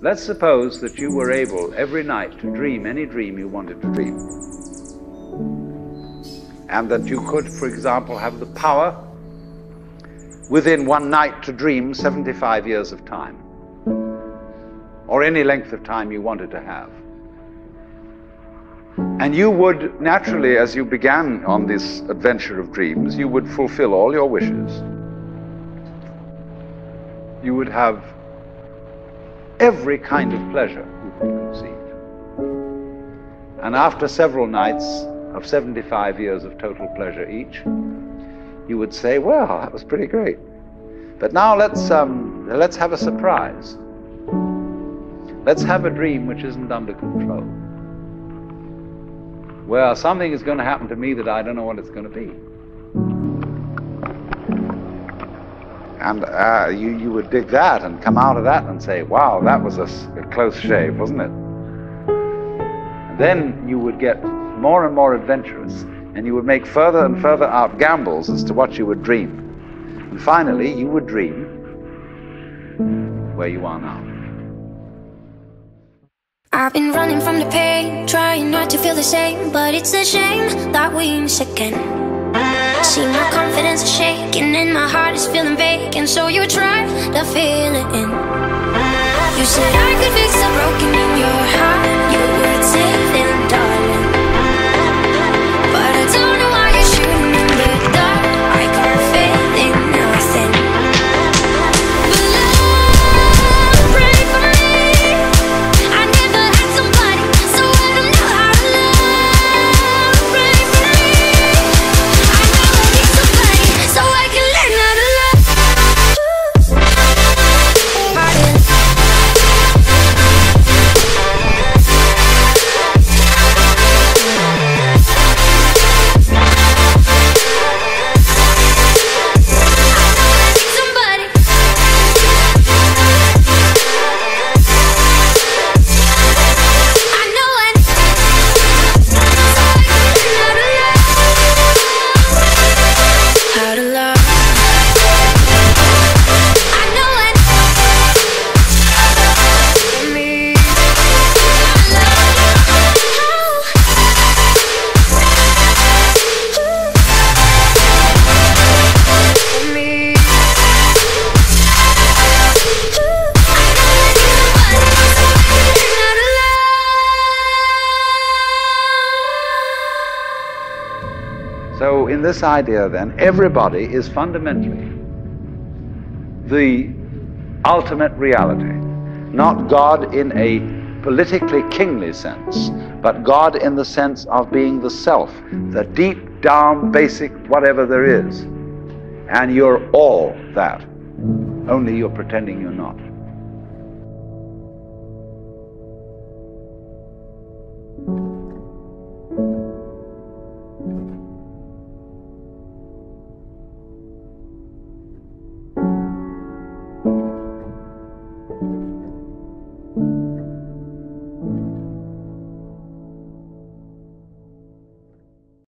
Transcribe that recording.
Let's suppose that you were able every night to dream any dream you wanted to dream. And that you could, for example, have the power within one night to dream 75 years of time, or any length of time you wanted to have. And you would naturally, as you began on this adventure of dreams, you would fulfill all your wishes. You would have every kind of pleasure you could conceive. And after several nights of 75 years of total pleasure each, you would say, well, that was pretty great. But now let's, um, let's have a surprise. Let's have a dream which isn't under control. Well, something is going to happen to me that I don't know what it's going to be. And uh, you, you would dig that and come out of that and say, wow, that was a, a close shave, wasn't it? And then you would get more and more adventurous and you would make further and further out gambles as to what you would dream. And finally, you would dream where you are now. I've been running from the pain, trying not to feel the same, but it's a shame that we miss again. See, my confidence is shaking and my heart is feeling vacant, so you try to fill it in. You said I could fix the broken in your heart, you would save it, So, in this idea, then, everybody is fundamentally the ultimate reality. Not God in a politically kingly sense, but God in the sense of being the self, the deep down basic whatever there is. And you're all that. Only you're pretending you're not.